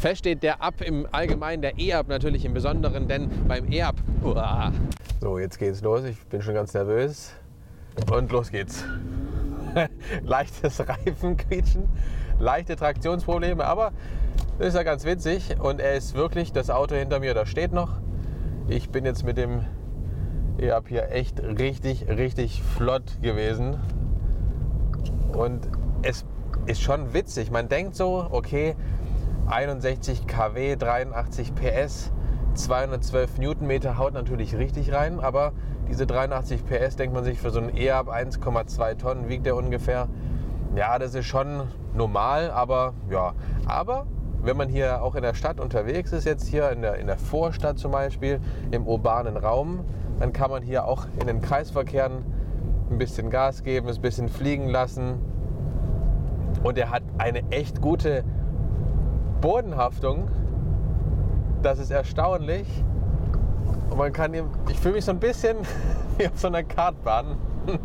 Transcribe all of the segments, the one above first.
Fest steht der Up im Allgemeinen, der E-Up natürlich im Besonderen, denn beim E-Up. So, jetzt geht's los. Ich bin schon ganz nervös. Und los geht's. Leichtes Reifenquietschen, leichte Traktionsprobleme, aber das ist ja ganz witzig. Und er ist wirklich, das Auto hinter mir, das steht noch. Ich bin jetzt mit dem E-Up hier echt richtig, richtig flott gewesen. Und es ist schon witzig. Man denkt so, okay, 61 kW, 83 PS, 212 Newtonmeter haut natürlich richtig rein, aber diese 83 PS denkt man sich für so ein E-Up 1,2 Tonnen wiegt der ungefähr. Ja, das ist schon normal, aber ja. Aber wenn man hier auch in der Stadt unterwegs ist, jetzt hier in der, in der Vorstadt zum Beispiel, im urbanen Raum, dann kann man hier auch in den Kreisverkehren ein bisschen Gas geben, ein bisschen fliegen lassen. Und er hat eine echt gute Bodenhaftung. Das ist erstaunlich. Und man kann ihm, ich fühle mich so ein bisschen wie auf so einer Kartbahn.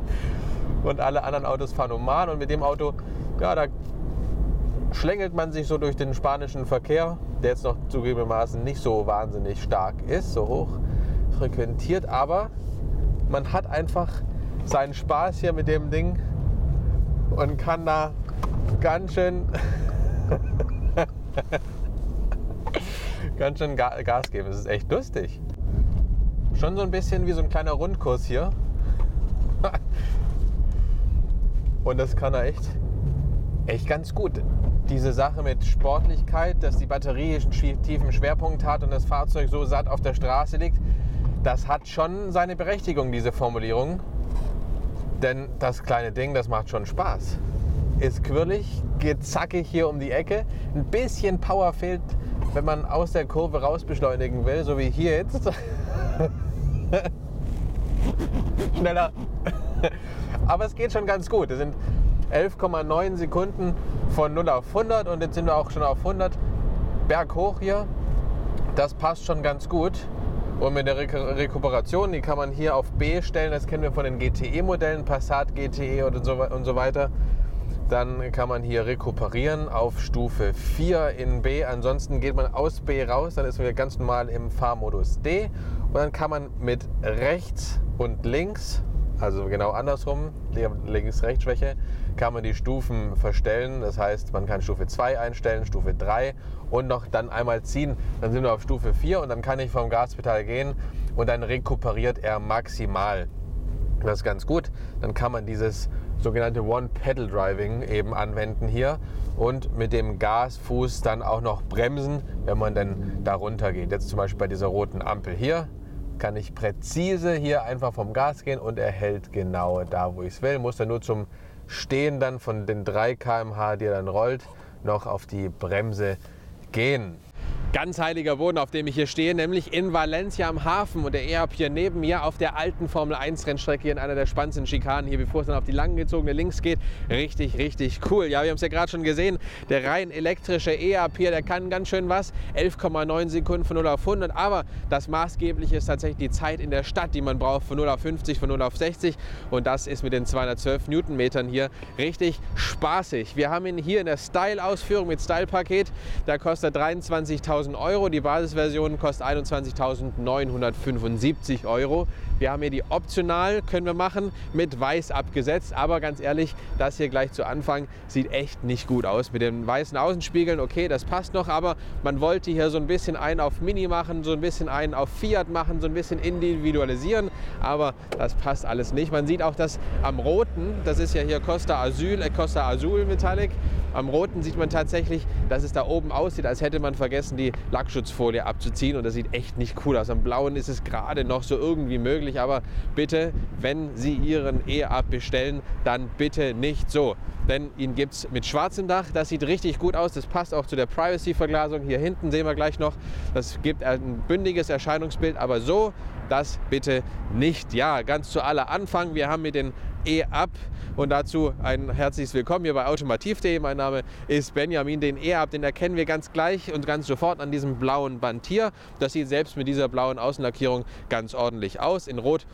Und alle anderen Autos fahren normal. Und mit dem Auto, ja, da schlängelt man sich so durch den spanischen Verkehr, der jetzt noch zugegebenermaßen nicht so wahnsinnig stark ist, so hoch frequentiert. Aber man hat einfach seinen Spaß hier mit dem Ding und kann da ganz schön ganz schön Gas geben. Das ist echt lustig. Schon so ein bisschen wie so ein kleiner Rundkurs hier. Und das kann er echt, echt ganz gut. Diese Sache mit Sportlichkeit, dass die Batterie einen tiefen Schwerpunkt hat und das Fahrzeug so satt auf der Straße liegt, das hat schon seine Berechtigung, diese Formulierung. Denn das kleine Ding, das macht schon Spaß. Ist quirlig, geht zackig hier um die Ecke. Ein bisschen Power fehlt, wenn man aus der Kurve raus beschleunigen will, so wie hier jetzt. Schneller. Aber es geht schon ganz gut. Es sind 11,9 Sekunden von 0 auf 100 und jetzt sind wir auch schon auf 100. Berghoch hier. Das passt schon ganz gut. Und mit der Rekuperation, die kann man hier auf B stellen. Das kennen wir von den GTE-Modellen, Passat GTE und so, und so weiter. Dann kann man hier rekuperieren auf Stufe 4 in B. Ansonsten geht man aus B raus, dann ist man ganz normal im Fahrmodus D. Und dann kann man mit rechts und links, also genau andersrum, links-rechts-Schwäche, kann man die Stufen verstellen. Das heißt, man kann Stufe 2 einstellen, Stufe 3 und noch dann einmal ziehen. Dann sind wir auf Stufe 4 und dann kann ich vom Gaspedal gehen und dann rekuperiert er maximal. Das ist ganz gut. Dann kann man dieses sogenannte One-Pedal-Driving eben anwenden hier und mit dem Gasfuß dann auch noch bremsen, wenn man dann da runter geht. Jetzt zum Beispiel bei dieser roten Ampel hier kann ich präzise hier einfach vom Gas gehen und er hält genau da, wo ich es will. Muss dann nur zum Stehen dann von den 3 km/h, die er dann rollt, noch auf die Bremse gehen ganz heiliger Boden, auf dem ich hier stehe, nämlich in Valencia am Hafen. Und der ERP hier neben mir auf der alten Formel 1 Rennstrecke in einer der spannendsten Schikanen hier, bevor es dann auf die langgezogene Links geht. Richtig, richtig cool. Ja, wir haben es ja gerade schon gesehen. Der rein elektrische ERP hier, der kann ganz schön was. 11,9 Sekunden von 0 auf 100. Aber das Maßgebliche ist tatsächlich die Zeit in der Stadt, die man braucht von 0 auf 50, von 0 auf 60. Und das ist mit den 212 Newtonmetern hier richtig spaßig. Wir haben ihn hier in der Style-Ausführung mit Style-Paket. Da kostet 23.000 Euro. Die Basisversion kostet 21.975 Euro. Wir haben hier die optional, können wir machen, mit weiß abgesetzt. Aber ganz ehrlich, das hier gleich zu Anfang sieht echt nicht gut aus. Mit den weißen Außenspiegeln, okay, das passt noch, aber man wollte hier so ein bisschen einen auf Mini machen, so ein bisschen einen auf Fiat machen, so ein bisschen individualisieren. Aber das passt alles nicht. Man sieht auch, dass am roten, das ist ja hier Costa Azul, äh Costa Azul Metallic, am roten sieht man tatsächlich, dass es da oben aussieht, als hätte man vergessen, die Lackschutzfolie abzuziehen. Und das sieht echt nicht cool aus. Am blauen ist es gerade noch so irgendwie möglich. Aber bitte, wenn Sie Ihren E-Up bestellen, dann bitte nicht so. Denn ihn gibt es mit schwarzem Dach. Das sieht richtig gut aus. Das passt auch zu der Privacy-Verglasung. Hier hinten sehen wir gleich noch. Das gibt ein bündiges Erscheinungsbild. Aber so, das bitte nicht. Ja, ganz zu aller Anfang. Wir haben mit den E-Up und dazu ein herzliches Willkommen hier bei automotiv.de. Mein Name ist Benjamin. Den E-Up, den erkennen wir ganz gleich und ganz sofort an diesem blauen Band hier. Das sieht selbst mit dieser blauen Außenlackierung ganz ordentlich aus. In Rot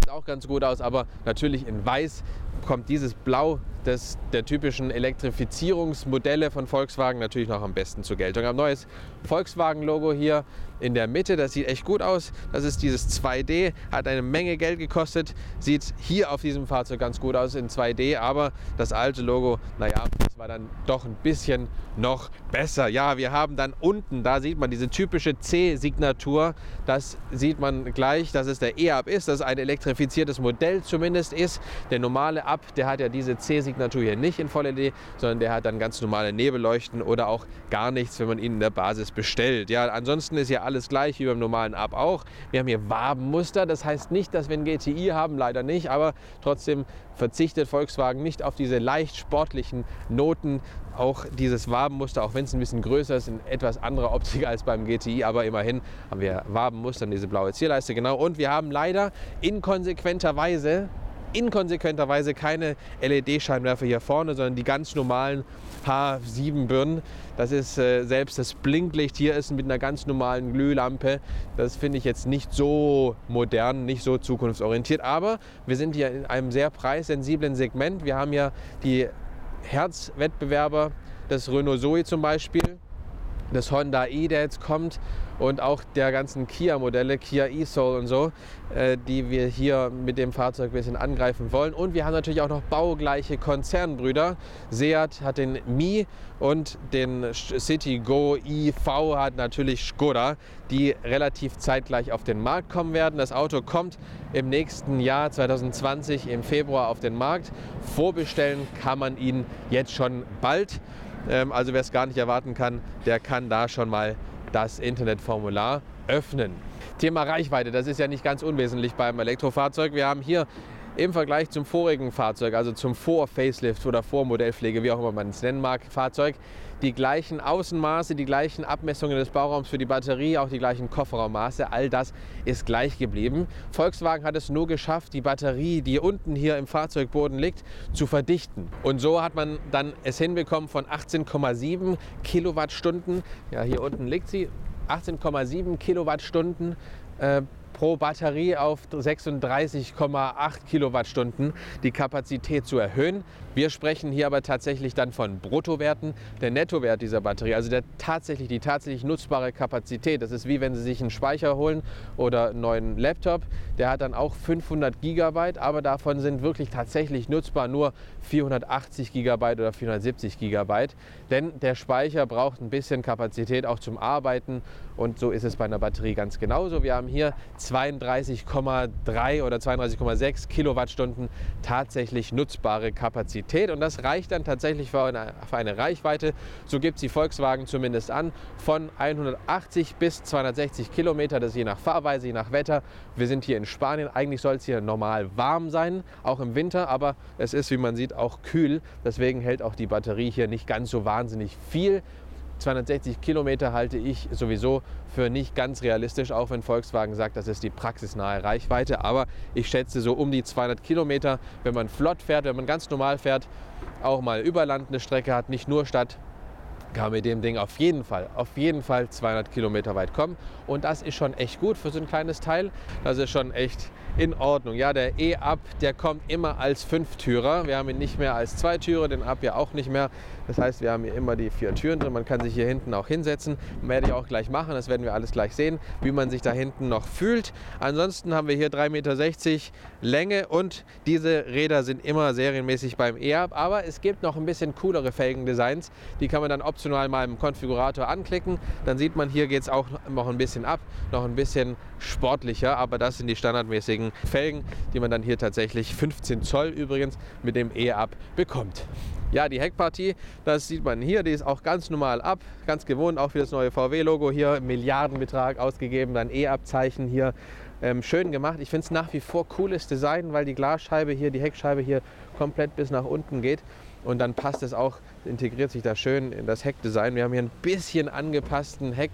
sieht auch ganz gut aus, aber natürlich in Weiß kommt dieses Blau des, der typischen Elektrifizierungsmodelle von Volkswagen natürlich noch am besten zur Geltung. Ein neues Volkswagen-Logo hier in der Mitte, das sieht echt gut aus. Das ist dieses 2D, hat eine Menge Geld gekostet, sieht hier auf diesem Fahrzeug ganz gut aus in 2D, aber das alte Logo, naja, das war dann doch ein bisschen noch besser. Ja, wir haben dann unten, da sieht man diese typische C-Signatur, das sieht man gleich, dass es der E-Up ist, dass es ein elektrifiziertes Modell zumindest ist. Der normale Up, der hat ja diese C-Signatur hier nicht in Voll-LED, sondern der hat dann ganz normale Nebelleuchten oder auch gar nichts, wenn man ihn in der Basis bestellt. Ja, ansonsten ist ja alles gleich wie beim normalen Up auch. Wir haben hier Wabenmuster, das heißt nicht, dass wir ein GTI haben, leider nicht, aber trotzdem verzichtet Volkswagen nicht auf diese leicht sportlichen Noten. Auch dieses Wabenmuster, auch wenn es ein bisschen größer ist, in etwas anderer Optik als beim GTI, aber immerhin haben wir Wabenmuster und diese blaue Zierleiste, genau. Und wir haben leider inkonsequenterweise inkonsequenterweise keine LED-Scheinwerfer hier vorne, sondern die ganz normalen H7-Birnen. Das ist äh, selbst das Blinklicht hier ist mit einer ganz normalen Glühlampe. Das finde ich jetzt nicht so modern, nicht so zukunftsorientiert. Aber wir sind hier in einem sehr preissensiblen Segment. Wir haben ja die Herzwettbewerber, das Renault Zoe zum Beispiel, das Honda e, der jetzt kommt und auch der ganzen Kia-Modelle, Kia e-Soul und so, äh, die wir hier mit dem Fahrzeug ein bisschen angreifen wollen. Und wir haben natürlich auch noch baugleiche Konzernbrüder. Seat hat den Mi und den City Go IV hat natürlich Skoda, die relativ zeitgleich auf den Markt kommen werden. Das Auto kommt im nächsten Jahr 2020 im Februar auf den Markt. Vorbestellen kann man ihn jetzt schon bald. Ähm, also wer es gar nicht erwarten kann, der kann da schon mal das Internetformular öffnen. Thema Reichweite, das ist ja nicht ganz unwesentlich beim Elektrofahrzeug. Wir haben hier im Vergleich zum vorigen Fahrzeug, also zum Vor-Facelift oder Vor-Modellpflege, wie auch immer man es nennen mag, Fahrzeug, die gleichen Außenmaße, die gleichen Abmessungen des Bauraums für die Batterie, auch die gleichen Kofferraummaße, all das ist gleich geblieben. Volkswagen hat es nur geschafft, die Batterie, die unten hier im Fahrzeugboden liegt, zu verdichten. Und so hat man dann es hinbekommen von 18,7 Kilowattstunden, ja hier unten liegt sie, 18,7 Kilowattstunden äh, pro Batterie auf 36,8 Kilowattstunden die Kapazität zu erhöhen. Wir sprechen hier aber tatsächlich dann von Bruttowerten. Der Nettowert dieser Batterie, also der tatsächlich, die tatsächlich nutzbare Kapazität, das ist wie wenn Sie sich einen Speicher holen oder einen neuen Laptop, der hat dann auch 500 Gigabyte, aber davon sind wirklich tatsächlich nutzbar nur 480 Gigabyte oder 470 Gigabyte. Denn der Speicher braucht ein bisschen Kapazität auch zum Arbeiten und so ist es bei einer Batterie ganz genauso. Wir haben hier 32,3 oder 32,6 Kilowattstunden tatsächlich nutzbare Kapazität. Und das reicht dann tatsächlich für eine, für eine Reichweite, so gibt sie Volkswagen zumindest an, von 180 bis 260 Kilometer, das ist je nach Fahrweise, je nach Wetter. Wir sind hier in Spanien, eigentlich soll es hier normal warm sein, auch im Winter, aber es ist, wie man sieht, auch kühl. Deswegen hält auch die Batterie hier nicht ganz so wahnsinnig viel 260 Kilometer halte ich sowieso für nicht ganz realistisch, auch wenn Volkswagen sagt, das ist die praxisnahe Reichweite. Aber ich schätze so um die 200 Kilometer, wenn man flott fährt, wenn man ganz normal fährt, auch mal über Land eine Strecke hat, nicht nur Stadt, kann mit dem Ding auf jeden Fall, auf jeden Fall 200 Kilometer weit kommen. Und das ist schon echt gut für so ein kleines Teil. Das ist schon echt in Ordnung. Ja, der E-Up, der kommt immer als Fünftürer. Wir haben ihn nicht mehr als Zweitürer, den Up ja auch nicht mehr. Das heißt, wir haben hier immer die vier Türen drin. Man kann sich hier hinten auch hinsetzen. Werde ich auch gleich machen. Das werden wir alles gleich sehen, wie man sich da hinten noch fühlt. Ansonsten haben wir hier 3,60 Meter Länge und diese Räder sind immer serienmäßig beim E-Up. Aber es gibt noch ein bisschen coolere Felgendesigns. Die kann man dann optional mal im Konfigurator anklicken. Dann sieht man, hier geht es auch noch ein bisschen ab, noch ein bisschen sportlicher. Aber das sind die standardmäßigen Felgen, die man dann hier tatsächlich 15 Zoll übrigens mit dem E-Up bekommt. Ja, die Heckpartie, das sieht man hier, die ist auch ganz normal ab, ganz gewohnt, auch für das neue VW-Logo hier, Milliardenbetrag ausgegeben, dann E-Abzeichen hier, ähm, schön gemacht. Ich finde es nach wie vor cooles Design, weil die Glasscheibe hier, die Heckscheibe hier komplett bis nach unten geht und dann passt es auch, integriert sich da schön in das Heckdesign. Wir haben hier ein bisschen angepassten Heck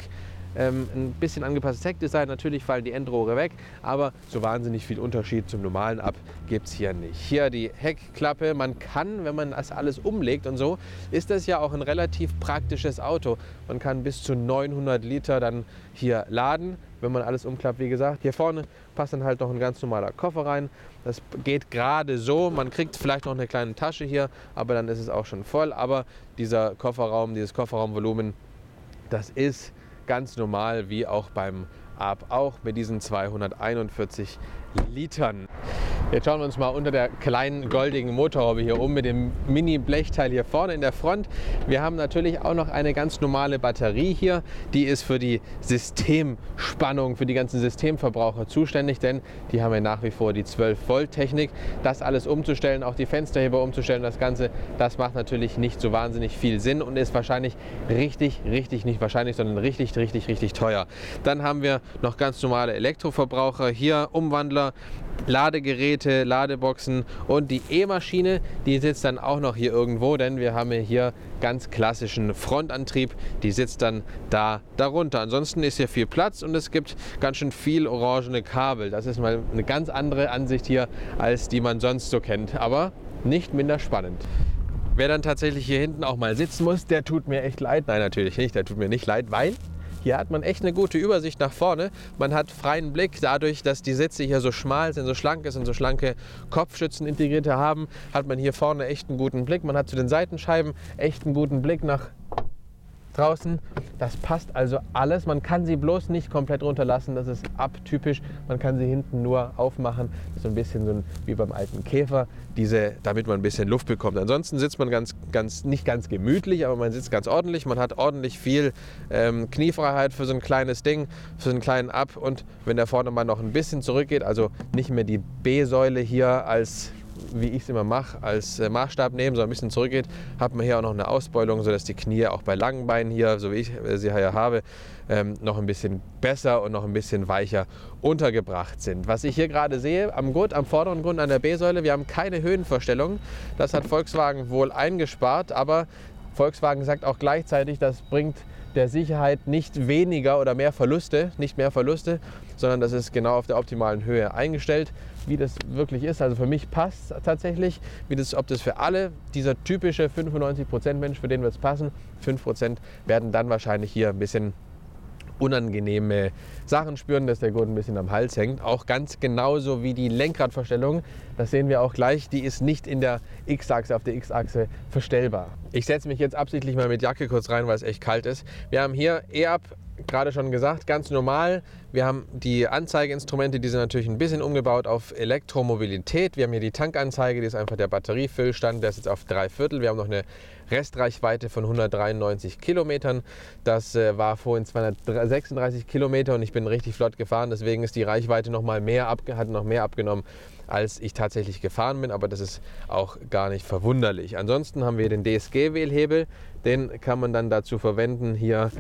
ähm, ein bisschen angepasstes Heckdesign. Natürlich fallen die Endrohre weg, aber so wahnsinnig viel Unterschied zum normalen Ab gibt es hier nicht. Hier die Heckklappe. Man kann, wenn man das alles umlegt und so, ist das ja auch ein relativ praktisches Auto. Man kann bis zu 900 Liter dann hier laden, wenn man alles umklappt, wie gesagt. Hier vorne passt dann halt noch ein ganz normaler Koffer rein. Das geht gerade so. Man kriegt vielleicht noch eine kleine Tasche hier, aber dann ist es auch schon voll. Aber dieser Kofferraum, dieses Kofferraumvolumen, das ist ganz normal wie auch beim Ab, auch mit diesen 241 Litern. Jetzt schauen wir uns mal unter der kleinen goldigen Motorhaube hier um mit dem Mini-Blechteil hier vorne in der Front. Wir haben natürlich auch noch eine ganz normale Batterie hier. Die ist für die Systemspannung, für die ganzen Systemverbraucher zuständig, denn die haben ja nach wie vor die 12 Volt Technik. Das alles umzustellen, auch die Fensterheber umzustellen, das Ganze, das macht natürlich nicht so wahnsinnig viel Sinn und ist wahrscheinlich richtig, richtig, nicht wahrscheinlich, sondern richtig, richtig, richtig teuer. Dann haben wir noch ganz normale Elektroverbraucher hier, Umwandler, Ladegeräte, Ladeboxen und die E-Maschine, die sitzt dann auch noch hier irgendwo, denn wir haben hier ganz klassischen Frontantrieb, die sitzt dann da darunter. Ansonsten ist hier viel Platz und es gibt ganz schön viel orangene Kabel. Das ist mal eine ganz andere Ansicht hier, als die man sonst so kennt, aber nicht minder spannend. Wer dann tatsächlich hier hinten auch mal sitzen muss, der tut mir echt leid. Nein, natürlich nicht, der tut mir nicht leid, weil hier hat man echt eine gute Übersicht nach vorne. Man hat freien Blick dadurch, dass die Sitze hier so schmal sind, so schlank ist und so schlanke Kopfschützen integrierte haben, hat man hier vorne echt einen guten Blick. Man hat zu den Seitenscheiben echt einen guten Blick nach draußen. Das passt also alles. Man kann sie bloß nicht komplett runterlassen. Das ist abtypisch. Man kann sie hinten nur aufmachen. So ein bisschen so wie beim alten Käfer, diese, damit man ein bisschen Luft bekommt. Ansonsten sitzt man ganz, ganz, nicht ganz gemütlich, aber man sitzt ganz ordentlich. Man hat ordentlich viel ähm, Kniefreiheit für so ein kleines Ding, für so einen kleinen Ab. Und wenn der vorne mal noch ein bisschen zurückgeht, also nicht mehr die B-Säule hier als wie ich es immer mache, als äh, Maßstab nehmen, so ein bisschen zurückgeht, hat man hier auch noch eine Ausbeulung, sodass die Knie auch bei langen Beinen hier, so wie ich äh, sie hier habe, ähm, noch ein bisschen besser und noch ein bisschen weicher untergebracht sind. Was ich hier gerade sehe, am Gurt, am vorderen Grund an der B-Säule, wir haben keine Höhenverstellung. Das hat Volkswagen wohl eingespart, aber Volkswagen sagt auch gleichzeitig, das bringt der Sicherheit nicht weniger oder mehr Verluste, nicht mehr Verluste, sondern das ist genau auf der optimalen Höhe eingestellt wie das wirklich ist. Also für mich passt es tatsächlich, wie das, ob das für alle, dieser typische 95% Mensch, für den wird es passen, 5% werden dann wahrscheinlich hier ein bisschen unangenehme Sachen spüren, dass der Gurt ein bisschen am Hals hängt. Auch ganz genauso wie die Lenkradverstellung. Das sehen wir auch gleich. Die ist nicht in der X-Achse, auf der X-Achse verstellbar. Ich setze mich jetzt absichtlich mal mit Jacke kurz rein, weil es echt kalt ist. Wir haben hier EAP gerade schon gesagt, ganz normal. Wir haben die Anzeigeinstrumente, die sind natürlich ein bisschen umgebaut auf Elektromobilität. Wir haben hier die Tankanzeige, die ist einfach der Batteriefüllstand, der ist jetzt auf drei Viertel. Wir haben noch eine Restreichweite von 193 Kilometern. Das äh, war vorhin 236 Kilometer und ich bin richtig flott gefahren. Deswegen ist die Reichweite noch mal mehr ab, hat noch mehr abgenommen, als ich tatsächlich gefahren bin. Aber das ist auch gar nicht verwunderlich. Ansonsten haben wir den DSG-Wählhebel. Den kann man dann dazu verwenden, hier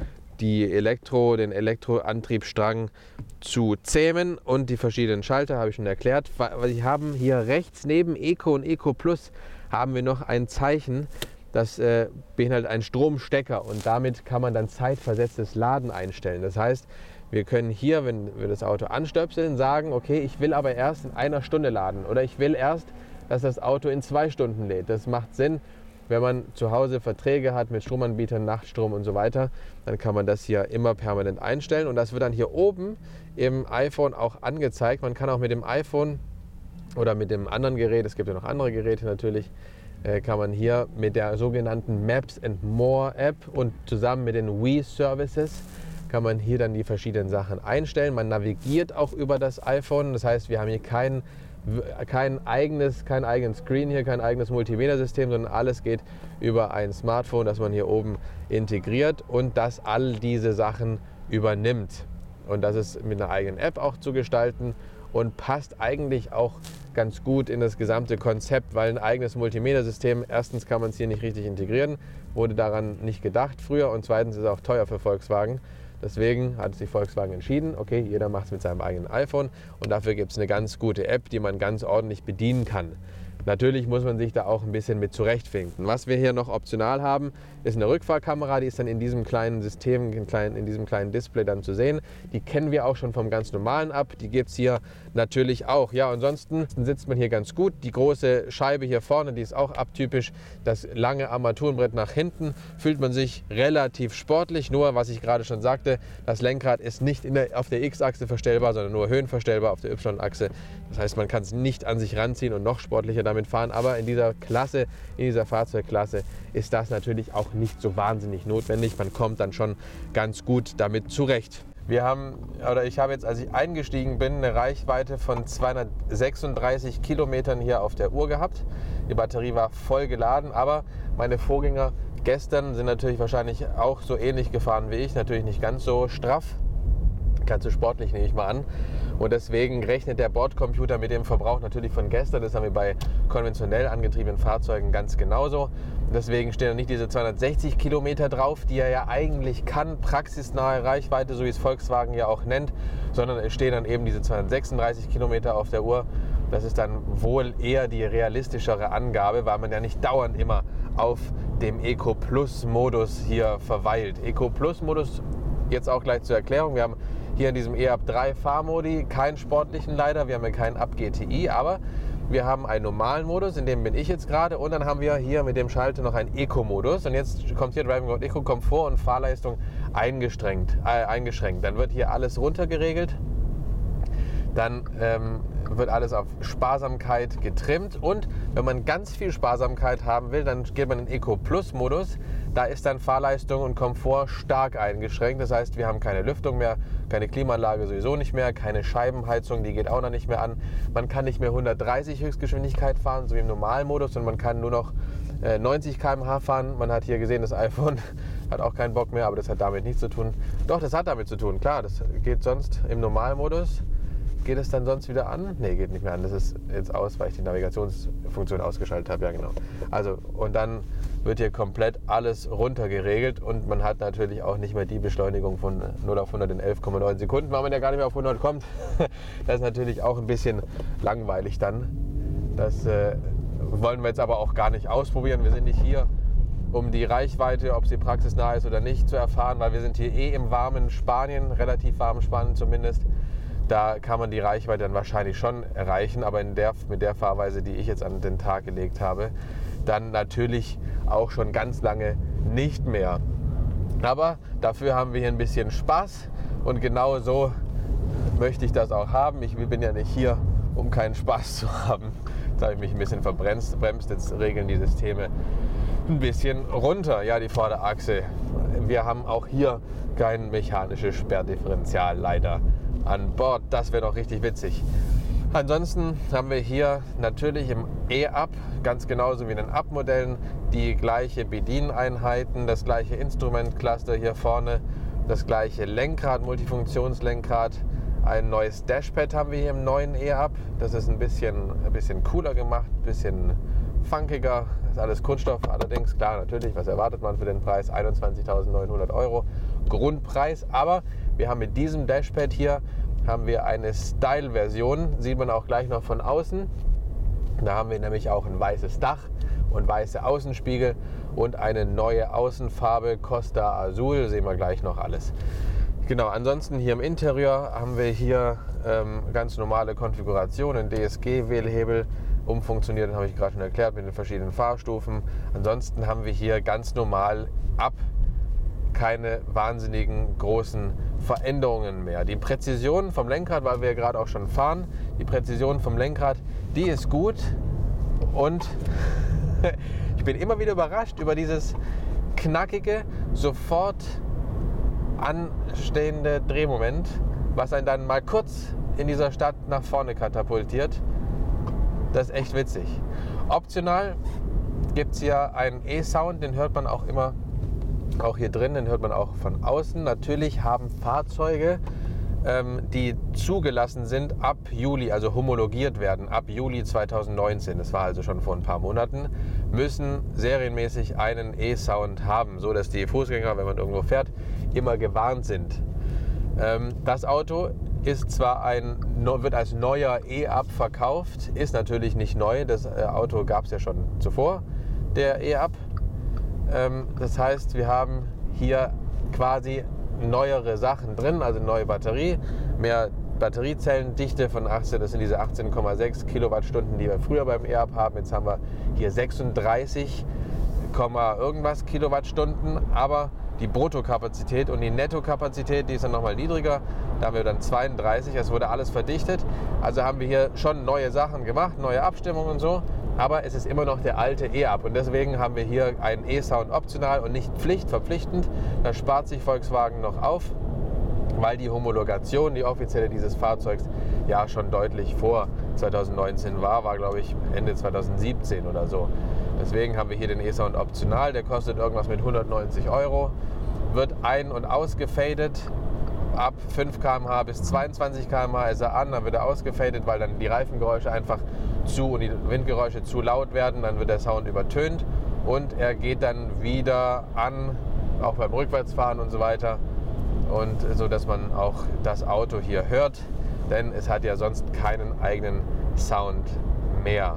die Elektro, den Elektroantriebsstrang zu zähmen und die verschiedenen Schalter habe ich schon erklärt. Wir haben hier rechts neben Eco und Eco Plus haben wir noch ein Zeichen, das äh, beinhaltet einen Stromstecker und damit kann man dann zeitversetztes Laden einstellen. Das heißt, wir können hier, wenn wir das Auto anstöpseln, sagen, okay, ich will aber erst in einer Stunde laden oder ich will erst, dass das Auto in zwei Stunden lädt. Das macht Sinn, wenn man zu Hause Verträge hat mit Stromanbietern, Nachtstrom und so weiter, dann kann man das hier immer permanent einstellen und das wird dann hier oben im iPhone auch angezeigt. Man kann auch mit dem iPhone oder mit dem anderen Gerät, es gibt ja noch andere Geräte natürlich, äh, kann man hier mit der sogenannten Maps and More App und zusammen mit den Wii Services kann man hier dann die verschiedenen Sachen einstellen. Man navigiert auch über das iPhone, das heißt, wir haben hier keinen kein eigenes, kein eigenes Screen hier, kein eigenes Multimedia-System, sondern alles geht über ein Smartphone, das man hier oben integriert und das all diese Sachen übernimmt. Und das ist mit einer eigenen App auch zu gestalten und passt eigentlich auch ganz gut in das gesamte Konzept, weil ein eigenes Multimedia-System, erstens kann man es hier nicht richtig integrieren, wurde daran nicht gedacht früher und zweitens ist es auch teuer für Volkswagen. Deswegen hat sich Volkswagen entschieden, okay, jeder macht es mit seinem eigenen iPhone und dafür gibt es eine ganz gute App, die man ganz ordentlich bedienen kann. Natürlich muss man sich da auch ein bisschen mit zurechtfinden. Was wir hier noch optional haben, ist eine Rückfahrkamera, die ist dann in diesem kleinen System, in diesem kleinen Display dann zu sehen. Die kennen wir auch schon vom ganz normalen ab. Die gibt es hier natürlich auch. Ja, ansonsten sitzt man hier ganz gut. Die große Scheibe hier vorne, die ist auch abtypisch. Das lange Armaturenbrett nach hinten fühlt man sich relativ sportlich. Nur, was ich gerade schon sagte, das Lenkrad ist nicht der, auf der X-Achse verstellbar, sondern nur höhenverstellbar auf der Y-Achse. Das heißt, man kann es nicht an sich ranziehen und noch sportlicher damit fahren. Aber in dieser Klasse, in dieser Fahrzeugklasse ist das natürlich auch nicht so wahnsinnig notwendig. Man kommt dann schon ganz gut damit zurecht. Wir haben, oder ich habe jetzt, als ich eingestiegen bin, eine Reichweite von 236 Kilometern hier auf der Uhr gehabt. Die Batterie war voll geladen, aber meine Vorgänger gestern sind natürlich wahrscheinlich auch so ähnlich gefahren wie ich, natürlich nicht ganz so straff, ganz so sportlich nehme ich mal an. Und deswegen rechnet der Bordcomputer mit dem Verbrauch natürlich von gestern. Das haben wir bei konventionell angetriebenen Fahrzeugen ganz genauso. Deswegen stehen da nicht diese 260 Kilometer drauf, die er ja eigentlich kann, praxisnahe Reichweite, so wie es Volkswagen ja auch nennt, sondern es stehen dann eben diese 236 Kilometer auf der Uhr. Das ist dann wohl eher die realistischere Angabe, weil man ja nicht dauernd immer auf dem Eco Plus Modus hier verweilt. Eco Plus Modus, jetzt auch gleich zur Erklärung, wir haben hier in diesem EAP 3 Fahrmodi, keinen sportlichen leider, wir haben hier keinen Up GTI, aber wir haben einen normalen Modus, in dem bin ich jetzt gerade und dann haben wir hier mit dem Schalter noch einen Eco-Modus und jetzt kommt hier Driving Mode Eco, Komfort und Fahrleistung eingeschränkt, äh, eingeschränkt. Dann wird hier alles runtergeregelt, dann ähm, wird alles auf Sparsamkeit getrimmt und wenn man ganz viel Sparsamkeit haben will, dann geht man in Eco Plus Modus. Da ist dann Fahrleistung und Komfort stark eingeschränkt. Das heißt, wir haben keine Lüftung mehr, keine Klimaanlage sowieso nicht mehr, keine Scheibenheizung, die geht auch noch nicht mehr an. Man kann nicht mehr 130 Höchstgeschwindigkeit fahren, so wie im Normalmodus, und man kann nur noch 90 äh, km/h fahren. Man hat hier gesehen, das iPhone hat auch keinen Bock mehr, aber das hat damit nichts zu tun. Doch, das hat damit zu tun, klar, das geht sonst im Normalmodus. Geht es dann sonst wieder an? Ne, geht nicht mehr an. Das ist jetzt aus, weil ich die Navigationsfunktion ausgeschaltet habe. Ja, genau. Also, und dann wird hier komplett alles runtergeregelt und man hat natürlich auch nicht mehr die Beschleunigung von 0 auf 100 in 11,9 Sekunden, weil man ja gar nicht mehr auf 100 kommt. Das ist natürlich auch ein bisschen langweilig dann. Das äh, wollen wir jetzt aber auch gar nicht ausprobieren. Wir sind nicht hier, um die Reichweite, ob sie praxisnah ist oder nicht, zu erfahren, weil wir sind hier eh im warmen Spanien, relativ warmen Spanien zumindest. Da kann man die Reichweite dann wahrscheinlich schon erreichen, aber der, mit der Fahrweise, die ich jetzt an den Tag gelegt habe, dann natürlich auch schon ganz lange nicht mehr. Aber dafür haben wir hier ein bisschen Spaß und genau so möchte ich das auch haben. Ich bin ja nicht hier, um keinen Spaß zu haben. Jetzt habe ich mich ein bisschen verbremst. Jetzt regeln die Systeme ein bisschen runter. Ja, die Vorderachse. Wir haben auch hier kein mechanisches Sperrdifferential leider an Bord. Das wäre doch richtig witzig. Ansonsten haben wir hier natürlich im E-Up, ganz genauso wie in den Up-Modellen, die gleiche Bedieneinheiten, das gleiche Instrumentcluster hier vorne, das gleiche Lenkrad, Multifunktionslenkrad. Ein neues Dashpad haben wir hier im neuen E-Up. Das ist ein bisschen, ein bisschen cooler gemacht, ein bisschen funkiger. Ist alles Kunststoff, allerdings klar, natürlich, was erwartet man für den Preis? 21.900 Euro Grundpreis. Aber wir haben mit diesem Dashpad hier haben wir eine Style-Version, sieht man auch gleich noch von außen. Da haben wir nämlich auch ein weißes Dach und weiße Außenspiegel und eine neue Außenfarbe Costa Azul, sehen wir gleich noch alles. Genau, ansonsten hier im Interieur haben wir hier ähm, ganz normale Konfigurationen, DSG-Wählhebel, umfunktioniert, habe ich gerade schon erklärt, mit den verschiedenen Fahrstufen. Ansonsten haben wir hier ganz normal ab keine wahnsinnigen großen Veränderungen mehr. Die Präzision vom Lenkrad, weil wir gerade auch schon fahren, die Präzision vom Lenkrad, die ist gut und ich bin immer wieder überrascht über dieses knackige, sofort anstehende Drehmoment, was einen dann mal kurz in dieser Stadt nach vorne katapultiert. Das ist echt witzig. Optional gibt es hier einen E-Sound, den hört man auch immer auch hier drin, den hört man auch von außen. Natürlich haben Fahrzeuge, ähm, die zugelassen sind ab Juli, also homologiert werden ab Juli 2019, das war also schon vor ein paar Monaten, müssen serienmäßig einen E-Sound haben, so dass die Fußgänger, wenn man irgendwo fährt, immer gewarnt sind. Ähm, das Auto ist zwar ein, wird als neuer E-Up verkauft, ist natürlich nicht neu. Das äh, Auto gab es ja schon zuvor, der E-Up. Ähm, das heißt, wir haben hier quasi neuere Sachen drin, also neue Batterie, mehr Batteriezellendichte von 18, das sind diese 18,6 Kilowattstunden, die wir früher beim E-Up haben. Jetzt haben wir hier 36, irgendwas Kilowattstunden, aber die Bruttokapazität und die Nettokapazität, die ist dann nochmal niedriger. Da haben wir dann 32, es wurde alles verdichtet. Also haben wir hier schon neue Sachen gemacht, neue Abstimmungen und so. Aber es ist immer noch der alte E-Up und deswegen haben wir hier einen E-Sound optional und nicht Pflicht, verpflichtend. Das spart sich Volkswagen noch auf, weil die Homologation, die offizielle dieses Fahrzeugs, ja schon deutlich vor 2019 war, war glaube ich Ende 2017 oder so. Deswegen haben wir hier den E-Sound optional, der kostet irgendwas mit 190 Euro, wird ein- und ausgefadet. Ab 5 km/h bis 22 km/h ist er an, dann wird er ausgefadet, weil dann die Reifengeräusche einfach zu und die Windgeräusche zu laut werden, dann wird der Sound übertönt und er geht dann wieder an, auch beim Rückwärtsfahren und so weiter. Und so dass man auch das Auto hier hört, denn es hat ja sonst keinen eigenen Sound mehr.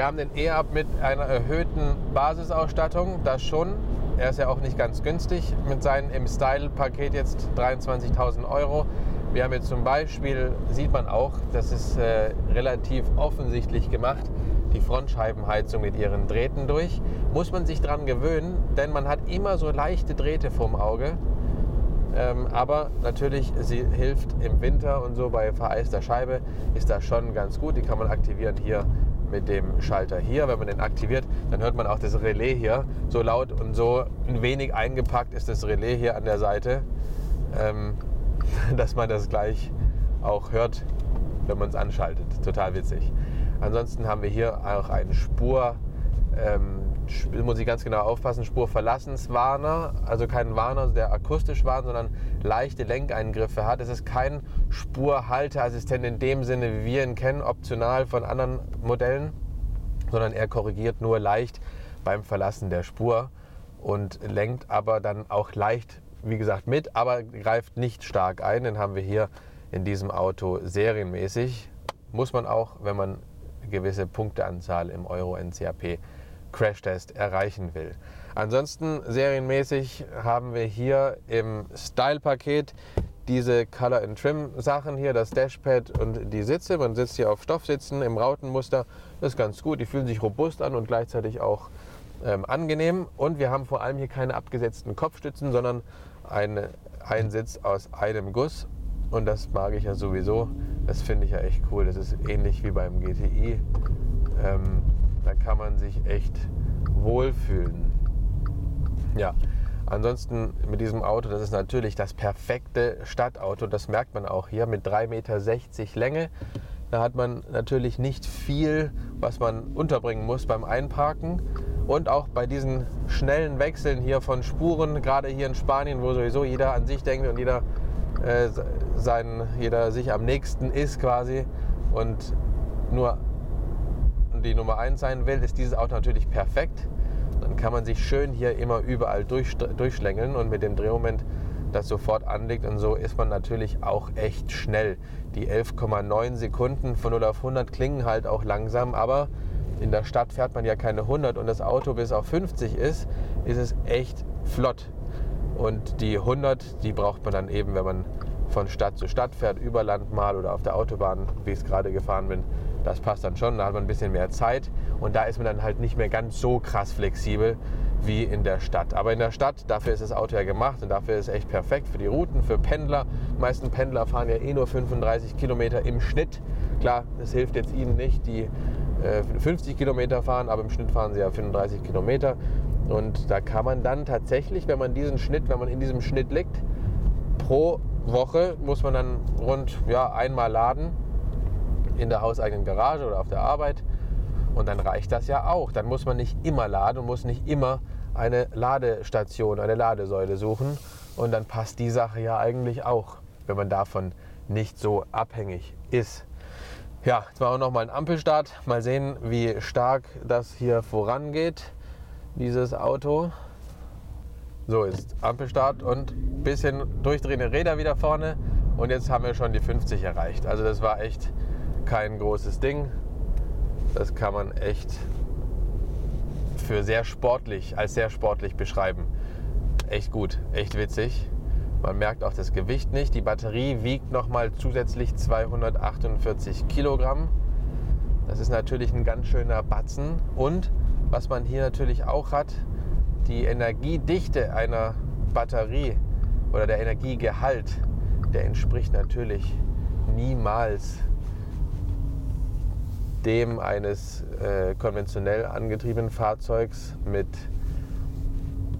Wir haben den E-Up mit einer erhöhten Basisausstattung, das schon. Er ist ja auch nicht ganz günstig mit seinem im Style-Paket jetzt 23.000 Euro. Wir haben jetzt zum Beispiel, sieht man auch, das ist äh, relativ offensichtlich gemacht, die Frontscheibenheizung mit ihren Drähten durch. Muss man sich dran gewöhnen, denn man hat immer so leichte Drähte vorm Auge. Ähm, aber natürlich, sie hilft im Winter und so bei vereister Scheibe ist das schon ganz gut. Die kann man aktivieren hier mit dem Schalter hier. Wenn man den aktiviert, dann hört man auch das Relais hier. So laut und so ein wenig eingepackt ist das Relais hier an der Seite, ähm, dass man das gleich auch hört, wenn man es anschaltet. Total witzig. Ansonsten haben wir hier auch einen Spur, ähm, muss ich ganz genau aufpassen, Spurverlassenswarner, also kein Warner, der akustisch warnt, sondern leichte Lenkeingriffe hat. Es ist kein Spurhalteassistent in dem Sinne, wie wir ihn kennen, optional von anderen Modellen, sondern er korrigiert nur leicht beim Verlassen der Spur und lenkt aber dann auch leicht, wie gesagt, mit, aber greift nicht stark ein. Den haben wir hier in diesem Auto serienmäßig. Muss man auch, wenn man eine gewisse Punkteanzahl im Euro NCAP Crashtest erreichen will. Ansonsten serienmäßig haben wir hier im Style-Paket diese Color and Trim Sachen hier, das Dashpad und die Sitze. Man sitzt hier auf Stoffsitzen im Rautenmuster. Das ist ganz gut. Die fühlen sich robust an und gleichzeitig auch ähm, angenehm. Und wir haben vor allem hier keine abgesetzten Kopfstützen, sondern eine, einen Sitz aus einem Guss. Und das mag ich ja sowieso. Das finde ich ja echt cool. Das ist ähnlich wie beim GTI. Ähm, da kann man sich echt wohlfühlen. Ja, ansonsten mit diesem Auto, das ist natürlich das perfekte Stadtauto. Das merkt man auch hier mit 3,60 Meter Länge. Da hat man natürlich nicht viel, was man unterbringen muss beim Einparken. Und auch bei diesen schnellen Wechseln hier von Spuren, gerade hier in Spanien, wo sowieso jeder an sich denkt und jeder, äh, sein, jeder sich am nächsten ist quasi und nur die Nummer 1 sein will, ist dieses Auto natürlich perfekt. Dann kann man sich schön hier immer überall durch, durchschlängeln und mit dem Drehmoment das sofort anlegt und so ist man natürlich auch echt schnell. Die 11,9 Sekunden von 0 auf 100 klingen halt auch langsam, aber in der Stadt fährt man ja keine 100 und das Auto bis auf 50 ist, ist es echt flott. Und die 100, die braucht man dann eben, wenn man von Stadt zu Stadt fährt, über Land mal oder auf der Autobahn, wie ich es gerade gefahren bin, das passt dann schon, da hat man ein bisschen mehr Zeit und da ist man dann halt nicht mehr ganz so krass flexibel wie in der Stadt. Aber in der Stadt, dafür ist das Auto ja gemacht und dafür ist es echt perfekt für die Routen, für Pendler. Die meisten Pendler fahren ja eh nur 35 Kilometer im Schnitt. Klar, das hilft jetzt ihnen nicht, die äh, 50 Kilometer fahren, aber im Schnitt fahren sie ja 35 Kilometer. Und da kann man dann tatsächlich, wenn man diesen Schnitt, wenn man in diesem Schnitt liegt, pro Woche muss man dann rund ja, einmal laden in der hauseigenen Garage oder auf der Arbeit. Und dann reicht das ja auch. Dann muss man nicht immer laden und muss nicht immer eine Ladestation, eine Ladesäule suchen. Und dann passt die Sache ja eigentlich auch, wenn man davon nicht so abhängig ist. Ja, jetzt machen wir nochmal einen Ampelstart. Mal sehen, wie stark das hier vorangeht, dieses Auto. So, ist Ampelstart und ein bisschen durchdrehende Räder wieder vorne. Und jetzt haben wir schon die 50 erreicht. Also das war echt kein großes Ding. Das kann man echt für sehr sportlich, als sehr sportlich beschreiben. Echt gut, echt witzig. Man merkt auch das Gewicht nicht. Die Batterie wiegt nochmal zusätzlich 248 Kilogramm. Das ist natürlich ein ganz schöner Batzen. Und was man hier natürlich auch hat, die Energiedichte einer Batterie oder der Energiegehalt, der entspricht natürlich niemals dem eines äh, konventionell angetriebenen Fahrzeugs mit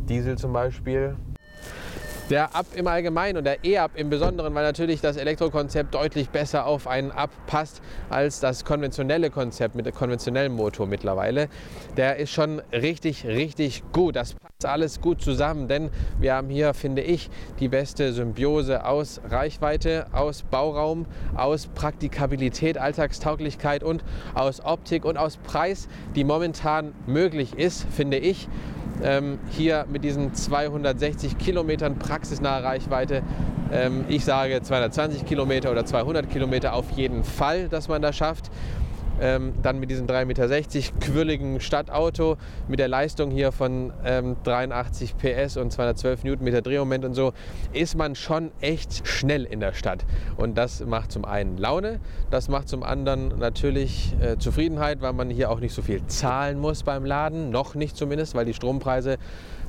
Diesel zum Beispiel. Der Up im Allgemeinen und der E-Up im Besonderen, weil natürlich das Elektrokonzept deutlich besser auf einen Up passt als das konventionelle Konzept mit dem konventionellen Motor mittlerweile. Der ist schon richtig, richtig gut. Das passt alles gut zusammen, denn wir haben hier, finde ich, die beste Symbiose aus Reichweite, aus Bauraum, aus Praktikabilität, Alltagstauglichkeit und aus Optik und aus Preis, die momentan möglich ist, finde ich ähm, hier mit diesen 260 Kilometern praxisnahe Reichweite. Ähm, ich sage 220 Kilometer oder 200 Kilometer auf jeden Fall, dass man das schafft. Ähm, dann mit diesem 3,60 Meter quirligen Stadtauto mit der Leistung hier von ähm, 83 PS und 212 Newtonmeter Drehmoment und so, ist man schon echt schnell in der Stadt. Und das macht zum einen Laune, das macht zum anderen natürlich äh, Zufriedenheit, weil man hier auch nicht so viel zahlen muss beim Laden, noch nicht zumindest, weil die Strompreise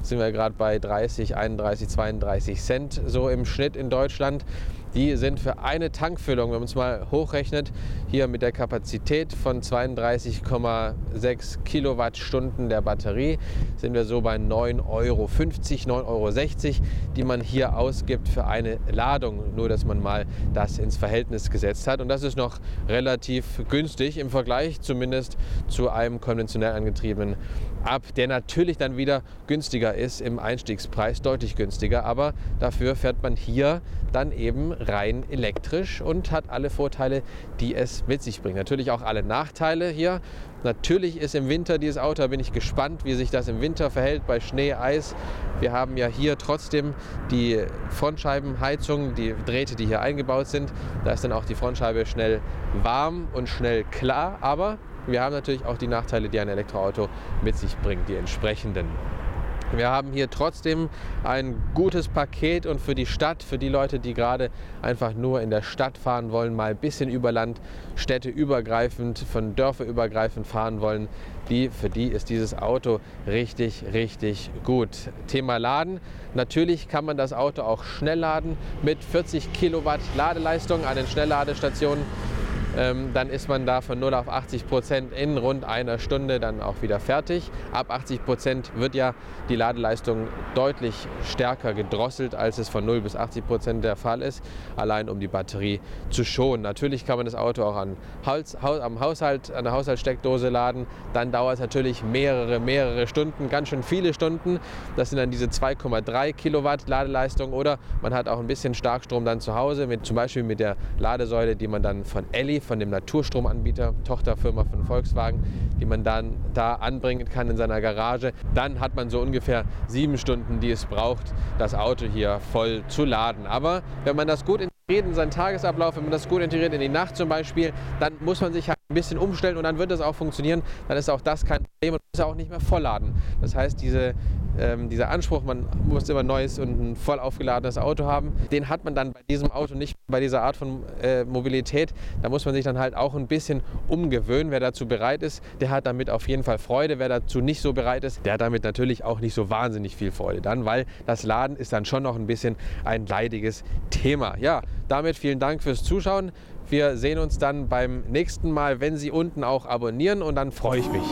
sind wir gerade bei 30, 31, 32 Cent so im Schnitt in Deutschland. Die sind für eine Tankfüllung, wenn man es mal hochrechnet, hier mit der Kapazität von 32,6 Kilowattstunden der Batterie, sind wir so bei 9,50 Euro, 9,60 Euro, die man hier ausgibt für eine Ladung. Nur, dass man mal das ins Verhältnis gesetzt hat. Und das ist noch relativ günstig im Vergleich zumindest zu einem konventionell angetriebenen ab, der natürlich dann wieder günstiger ist im Einstiegspreis, deutlich günstiger, aber dafür fährt man hier dann eben rein elektrisch und hat alle Vorteile, die es mit sich bringt. Natürlich auch alle Nachteile hier. Natürlich ist im Winter dieses Auto, da bin ich gespannt, wie sich das im Winter verhält bei Schnee, Eis. Wir haben ja hier trotzdem die Frontscheibenheizung, die Drähte, die hier eingebaut sind. Da ist dann auch die Frontscheibe schnell warm und schnell klar, aber wir haben natürlich auch die Nachteile, die ein Elektroauto mit sich bringt, die entsprechenden. Wir haben hier trotzdem ein gutes Paket und für die Stadt, für die Leute, die gerade einfach nur in der Stadt fahren wollen, mal ein bisschen über Land, städteübergreifend, von Dörfer übergreifend fahren wollen, die, für die ist dieses Auto richtig, richtig gut. Thema Laden. Natürlich kann man das Auto auch schnell laden mit 40 Kilowatt Ladeleistung an den Schnellladestationen dann ist man da von 0 auf 80 Prozent in rund einer Stunde dann auch wieder fertig. Ab 80 Prozent wird ja die Ladeleistung deutlich stärker gedrosselt, als es von 0 bis 80 Prozent der Fall ist, allein um die Batterie zu schonen. Natürlich kann man das Auto auch an Haus, am Haushalt, an der Haushaltssteckdose laden. Dann dauert es natürlich mehrere, mehrere Stunden, ganz schön viele Stunden. Das sind dann diese 2,3 Kilowatt Ladeleistung oder man hat auch ein bisschen Starkstrom dann zu Hause, mit, zum Beispiel mit der Ladesäule, die man dann von Elli von dem Naturstromanbieter, Tochterfirma von Volkswagen, die man dann da anbringen kann in seiner Garage. Dann hat man so ungefähr sieben Stunden, die es braucht, das Auto hier voll zu laden. Aber wenn man das gut integriert in seinen Tagesablauf, wenn man das gut integriert in die Nacht zum Beispiel, dann muss man sich halt ein bisschen umstellen und dann wird das auch funktionieren. Dann ist auch das kein Problem und muss auch nicht mehr vollladen. Das heißt, diese ähm, dieser Anspruch, man muss immer ein neues und ein voll aufgeladenes Auto haben, den hat man dann bei diesem Auto nicht bei dieser Art von äh, Mobilität. Da muss man sich dann halt auch ein bisschen umgewöhnen. Wer dazu bereit ist, der hat damit auf jeden Fall Freude. Wer dazu nicht so bereit ist, der hat damit natürlich auch nicht so wahnsinnig viel Freude dann, weil das Laden ist dann schon noch ein bisschen ein leidiges Thema. Ja, damit vielen Dank fürs Zuschauen. Wir sehen uns dann beim nächsten Mal, wenn Sie unten auch abonnieren und dann freue ich mich.